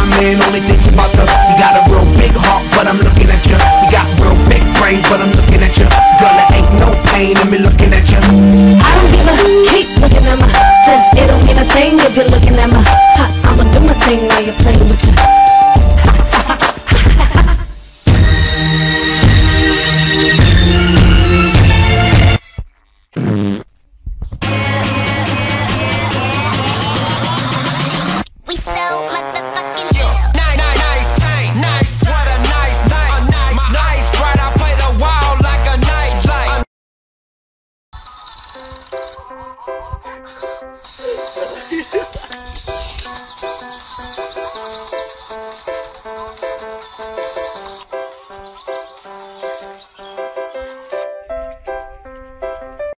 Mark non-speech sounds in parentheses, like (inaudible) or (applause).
My man only thinks about the You got a real big heart, but I'm looking at you You got real big brains, but I'm looking at you Girl, it ain't no pain in me looking at you I don't give a, keep looking at my Cause it don't mean a thing if you're looking Yeah. (laughs)